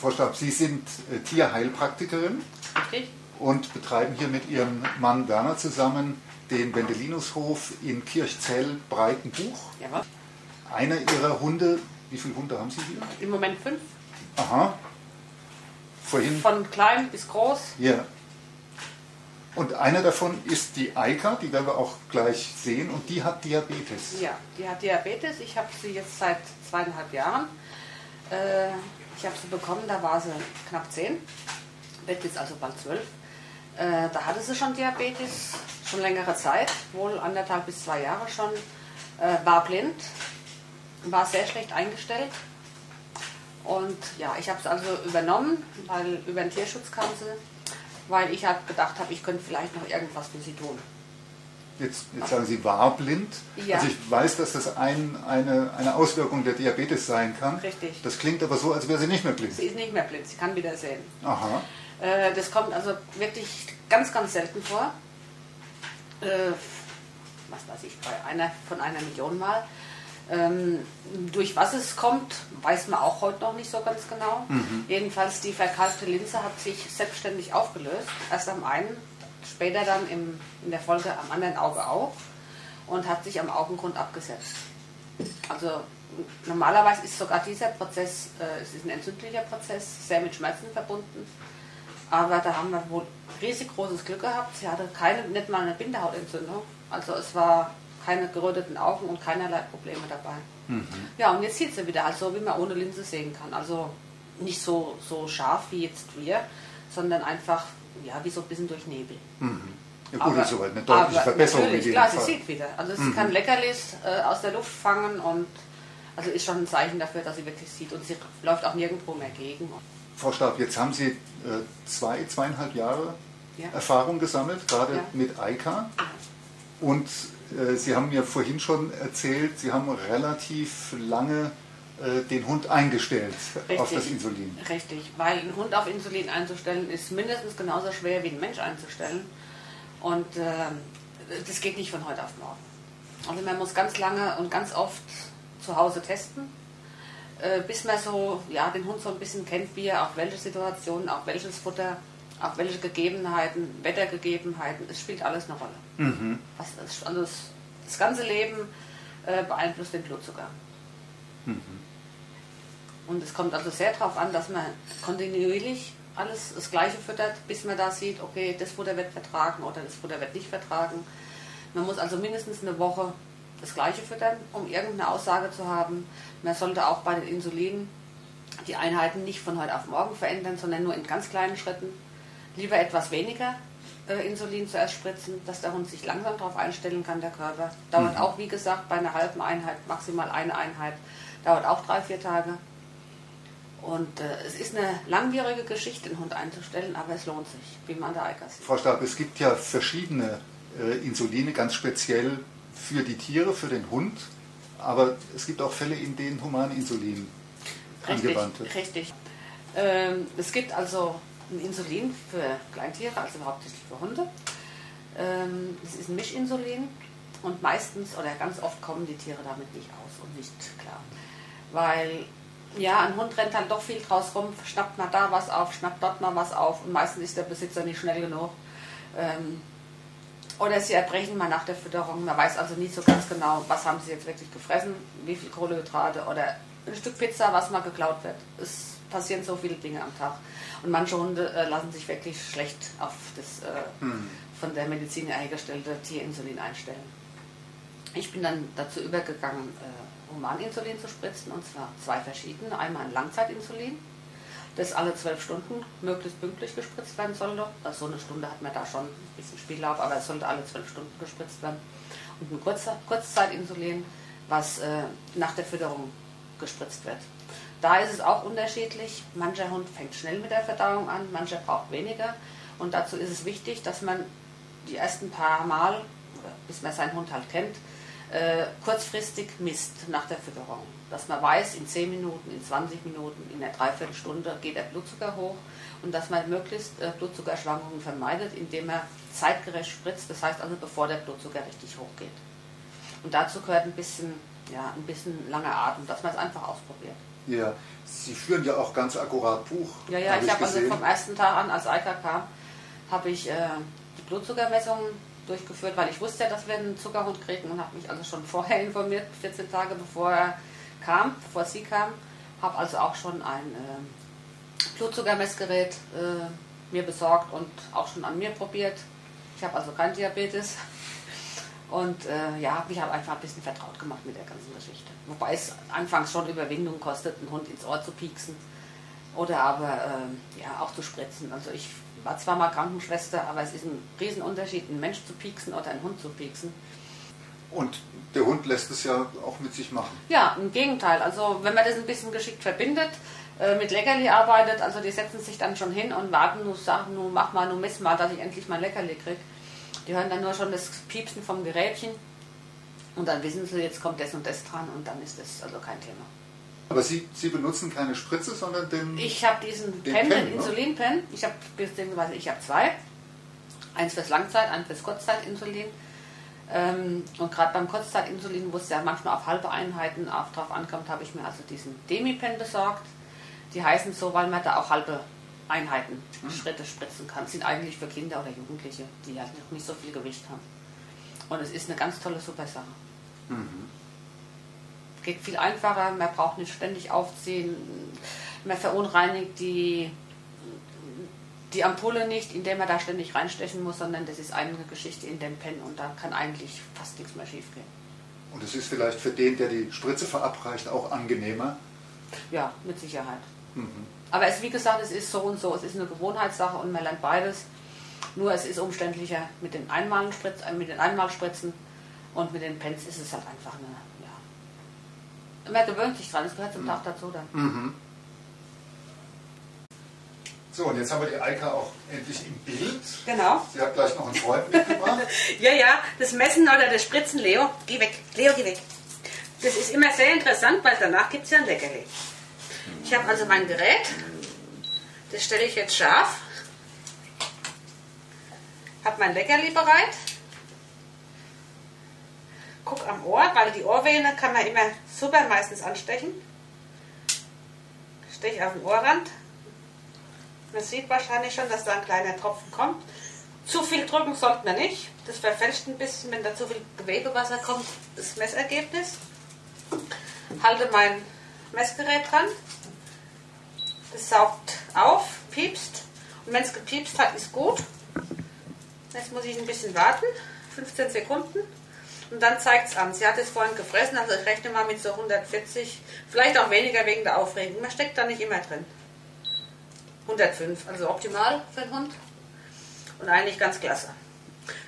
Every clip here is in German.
Frau Stab, Sie sind äh, Tierheilpraktikerin Richtig? und betreiben hier mit Ihrem Mann Werner zusammen den Wendelinushof in Kirchzell-Breitenbuch. Jawohl. Einer Ihrer Hunde, wie viele Hunde haben Sie hier? Im Moment fünf. Aha. Vorhin. Von klein bis groß. Ja. Und einer davon ist die Eika, die werden wir auch gleich sehen, und die hat Diabetes. Ja, die hat Diabetes. Ich habe sie jetzt seit zweieinhalb Jahren. Äh, ich habe sie bekommen, da war sie knapp zehn. Wird jetzt also bald zwölf. Äh, da hatte sie schon Diabetes, schon längere Zeit, wohl anderthalb bis zwei Jahre schon. Äh, war blind, war sehr schlecht eingestellt. Und ja, ich habe es also übernommen, weil über den Tierschutz kam sie, weil ich halt gedacht habe, ich könnte vielleicht noch irgendwas für sie tun. Jetzt, jetzt sagen Sie, war blind. Ja. Also ich weiß, dass das ein, eine, eine Auswirkung der Diabetes sein kann. Richtig. Das klingt aber so, als wäre sie nicht mehr blind. Sie ist nicht mehr blind, sie kann wieder sehen. Aha. Äh, das kommt also wirklich ganz, ganz selten vor. Äh, was weiß ich, bei einer von einer Million Mal. Ähm, durch was es kommt, weiß man auch heute noch nicht so ganz genau. Jedenfalls die verkalkte Linse hat sich selbstständig aufgelöst. Erst am einen, später dann im, in der Folge am anderen Auge auch und hat sich am Augengrund abgesetzt. Also normalerweise ist sogar dieser Prozess, äh, es ist ein entzündlicher Prozess, sehr mit Schmerzen verbunden. Aber da haben wir wohl riesig großes Glück gehabt. Sie hatte keine, nicht mal eine Bindehautentzündung. Also es war keine geröteten Augen und keinerlei Probleme dabei. Ja, und jetzt sieht sie wieder, also wie man ohne Linse sehen kann. Also nicht so, so scharf wie jetzt wir, sondern einfach, ja, wie so ein bisschen durch Nebel. Ja gut, das ist soweit eine deutliche aber Verbesserung Natürlich, klar, sie sieht wieder. Also sie kann Leckerlis äh, aus der Luft fangen und also ist schon ein Zeichen dafür, dass sie wirklich sieht und sie läuft auch nirgendwo mehr gegen. Frau Stab, jetzt haben Sie äh, zwei, zweieinhalb Jahre Ja. Erfahrung gesammelt, gerade Ja. mit Eika. Und äh, Sie haben mir vorhin schon erzählt, Sie haben relativ lange den Hund eingestellt auf das Insulin. Richtig, weil ein Hund auf Insulin einzustellen ist mindestens genauso schwer wie ein Mensch einzustellen. Und ähm, das geht nicht von heute auf morgen. Also man muss ganz lange und ganz oft zu Hause testen, äh, bis man so ja, den Hund so ein bisschen kennt, wie er auf welche Situationen, auf welches Futter, auf welche Gegebenheiten, Wettergegebenheiten, es spielt alles eine Rolle. Das- also das, das ganze Leben äh, beeinflusst den Blutzucker. Und es kommt also sehr darauf an, dass man kontinuierlich alles das Gleiche füttert, bis man da sieht, okay, das Futter wird vertragen oder das Futter wird nicht vertragen. Man muss also mindestens eine Woche das Gleiche füttern, um irgendeine Aussage zu haben. Man sollte auch bei den Insulinen die Einheiten nicht von heute auf morgen verändern, sondern nur in ganz kleinen Schritten. Lieber etwas weniger äh, Insulin zuerst spritzen, dass der Hund sich langsam darauf einstellen kann, der Körper. Dauert auch, wie gesagt, bei einer halben Einheit, maximal eine Einheit, dauert auch drei, vier Tage. Und äh, es ist eine langwierige Geschichte, den Hund einzustellen, aber es lohnt sich, wie man da Eika sieht. Frau Stab, es gibt ja verschiedene äh, Insuline, ganz speziell für die Tiere, für den Hund. Aber es gibt auch Fälle, in denen Humaninsulin angewandt wird. Richtig. Ähm, es gibt also ein Insulin für Kleintiere, also hauptsächlich für Hunde. Ähm, das ist ein Mischinsulin und meistens oder ganz oft kommen die Tiere damit nicht aus und nicht klar. Weil ja, ein Hund rennt dann doch viel draus rum, schnappt mal da was auf, schnappt dort mal was auf und meistens ist der Besitzer nicht schnell genug. Ähm, oder sie erbrechen mal nach der Fütterung. Man weiß also nie so ganz genau, was haben sie jetzt wirklich gefressen, wie viel Kohlenhydrate oder ein Stück Pizza, was mal geklaut wird. Es passieren so viele Dinge am Tag. Und manche Hunde äh, lassen sich wirklich schlecht auf das äh, von der Medizin hergestellte Tierinsulin einstellen. Ich bin dann dazu übergegangen, äh, Humaninsulin zu spritzen, und zwar zwei verschiedene. Einmal ein Langzeitinsulin, das alle zwölf Stunden möglichst pünktlich gespritzt werden sollte. Also so eine Stunde hat man da schon ein bisschen Spiellauf, aber es sollte alle zwölf Stunden gespritzt werden. Und ein Kurz Kurzzeitinsulin, was äh, nach der Fütterung gespritzt wird. Da ist es auch unterschiedlich. Mancher Hund fängt schnell mit der Verdauung an, mancher braucht weniger. Und dazu ist es wichtig, dass man die ersten paar Mal, bis man seinen Hund halt kennt, äh, kurzfristig misst nach der Fütterung. Dass man weiß, in 10 Minuten, in 20 Minuten, in einer Dreiviertelstunde geht der Blutzucker hoch und dass man möglichst äh, Blutzuckerschwankungen vermeidet, indem man zeitgerecht spritzt, das heißt also bevor der Blutzucker richtig hochgeht. Und dazu gehört ein bisschen ja, ein bisschen langer Atem, dass man es einfach ausprobiert. Ja, Sie führen ja auch ganz akkurat Buch. Ja, ja, hab ich habe also vom ersten Tag an, als Eika kam, habe ich äh, die Blutzuckermessung durchgeführt, weil ich wusste ja, dass wir einen Zuckerhund kriegen und habe mich also schon vorher informiert, 14 Tage bevor er kam, bevor sie kam. Habe also auch schon ein äh, Blutzuckermessgerät äh, mir besorgt und auch schon an mir probiert. Ich habe also kein Diabetes. Und äh, ja, habe mich halt einfach ein bisschen vertraut gemacht mit der ganzen Geschichte. Wobei es anfangs schon Überwindung kostet, einen Hund ins Ohr zu pieksen. Oder aber äh, ja, auch zu spritzen. Also ich war zwar mal Krankenschwester, aber es ist ein Riesenunterschied, einen Mensch zu pieksen oder einen Hund zu pieksen. Und der Hund lässt es ja auch mit sich machen. Ja, im Gegenteil. Also wenn man das ein bisschen geschickt verbindet, äh, mit Leckerli arbeitet, also die setzen sich dann schon hin und warten, nur sagen, nur mach mal, nur miss mal, dass ich endlich mal Leckerli kriege. Die hören dann nur schon das Piepsen vom Gerätchen und dann wissen sie, jetzt kommt das und das dran und dann ist das also kein Thema. Aber Sie, Sie benutzen keine Spritze, sondern den. Ich habe diesen den Pen, Pen, den ne? Insulinpen. Ich habe beziehungsweise ich habe zwei. Eins fürs Langzeit, eins fürs Kurzzeitinsulin. Ähm, und gerade beim Kurzzeitinsulin, wo es ja manchmal auf halbe Einheiten drauf ankommt, habe ich mir also diesen Demi-Pen besorgt. Die heißen so, weil man da auch halbe Einheiten, mhm. Schritte spritzen kann. Das sind eigentlich für Kinder oder Jugendliche, die ja noch nicht so viel Gewicht haben. Und es ist eine ganz tolle, super Sache. Mhm. Geht viel einfacher, man braucht nicht ständig aufziehen, man verunreinigt die, die Ampulle nicht, indem man da ständig reinstechen muss, sondern das ist eine Geschichte in dem Pen und da kann eigentlich fast nichts mehr schief gehen. Und es ist vielleicht für den, der die Spritze verabreicht, auch angenehmer? Ja, mit Sicherheit. Mhm. Aber es, wie gesagt, es ist so und so. Es ist eine Gewohnheitssache und man lernt beides. Nur es ist umständlicher mit den, Einmalspritz, äh, mit den Einmalspritzen und mit den Pens ist es halt einfach eine. Man gewöhnt sich dran, es gehört zum mhm. Tag dazu dann. Mhm. So, und jetzt haben wir die Eika auch endlich im Bild. Genau. Sie hat gleich noch einen Freund mitgebracht. ja, ja, das Messen oder das Spritzen, Leo, geh weg, Leo, geh weg. Das ist immer sehr interessant, weil danach gibt es ja ein Leckerli. Ich habe also mein Gerät, das stelle ich jetzt scharf, habe mein Leckerli bereit, guck am Ohr, weil die Ohrvene kann man immer super meistens anstechen. Steche auf den Ohrrand. Man sieht wahrscheinlich schon, dass da ein kleiner Tropfen kommt. Zu viel drücken sollte man nicht. Das verfälscht ein bisschen, wenn da zu viel Gewebewasser kommt, das Messergebnis. Halte mein Messgerät dran. Das saugt auf, piepst. Und wenn es gepiepst hat, ist gut. Jetzt muss ich ein bisschen warten, 15 Sekunden. Und dann zeigt es an. Sie hat es vorhin gefressen, also ich rechne mal mit so 140, vielleicht auch weniger wegen der Aufregung. Man steckt da nicht immer drin. 105, also optimal für den Hund. Und eigentlich ganz klasse.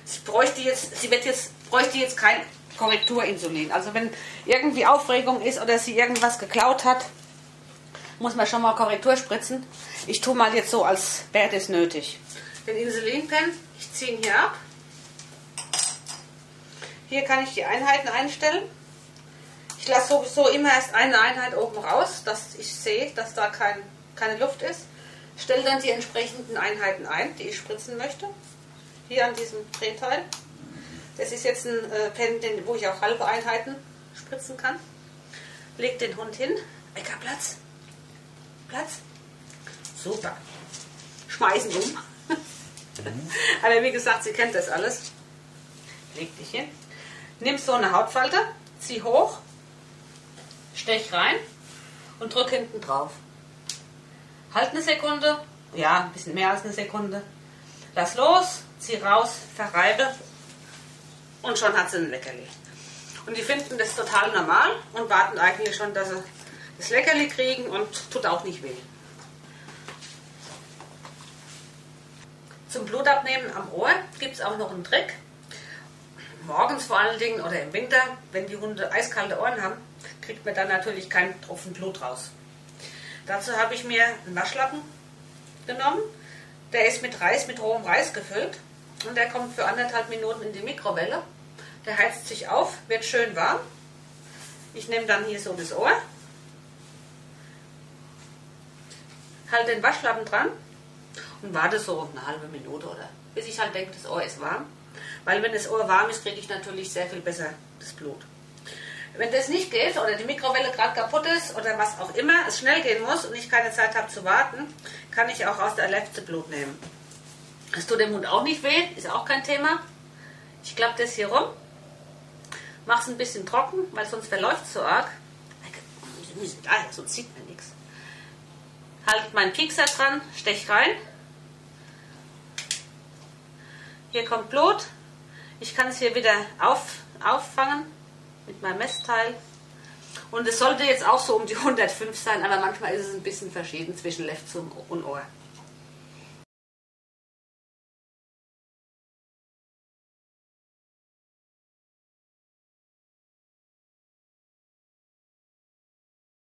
Sie bräuchte jetzt, sie wird jetzt, bräuchte jetzt kein Korrekturinsulin. Also wenn irgendwie Aufregung ist oder sie irgendwas geklaut hat, muss man schon mal Korrektur spritzen. Ich tue mal jetzt so, als wäre das nötig. Den Insulinpen, ich ziehe ihn hier ab. Hier kann ich die Einheiten einstellen. Ich lasse sowieso immer erst eine Einheit oben raus, dass ich sehe, dass da kein, keine Luft ist. Stelle dann die entsprechenden Einheiten ein, die ich spritzen möchte. Hier an diesem Drehteil. Das ist jetzt ein äh, Pen, wo ich auch halbe Einheiten spritzen kann. Leg den Hund hin. Ecker Platz. Platz. Super. Schmeißen um. Aber wie gesagt, sie kennt das alles. Leg dich hin. Nimm so eine Hautfalte, zieh hoch, stech rein und drück hinten drauf. Halt eine Sekunde, ja, ein bisschen mehr als eine Sekunde. Lass los, zieh raus, verreibe und schon hat sie ein Leckerli. Und die finden das total normal und warten eigentlich schon, dass sie das Leckerli kriegen und tut auch nicht weh. Zum Blutabnehmen am Ohr gibt es auch noch einen Trick. Morgens vor allen Dingen oder im Winter, wenn die Hunde eiskalte Ohren haben, kriegt man dann natürlich keinen Tropfen Blut raus. Dazu habe ich mir einen Waschlappen genommen. Der ist mit Reis, mit rohem Reis gefüllt und der kommt für anderthalb Minuten in die Mikrowelle. Der heizt sich auf, wird schön warm. Ich nehme dann hier so das Ohr halte den Waschlappen dran und warte so eine halbe Minute oder bis ich halt denke, das Ohr ist warm. Weil wenn das Ohr warm ist, kriege ich natürlich sehr viel besser das Blut. Wenn das nicht geht oder die Mikrowelle gerade kaputt ist oder was auch immer, es schnell gehen muss und ich keine Zeit habe zu warten, kann ich auch aus der Lefze Blut nehmen. Es tut dem Hund auch nicht weh, ist auch kein Thema. Ich klappe das hier rum, mache es ein bisschen trocken, weil sonst verläuft es so arg. Ah, sonst sieht man nichts. Halt meinen Piekser dran, stech rein. Hier kommt Blut. Ich kann es hier wieder auf, auffangen mit meinem Messteil. Und es sollte jetzt auch so um die 105 sein, aber manchmal ist es ein bisschen verschieden zwischen Lefze und Ohr.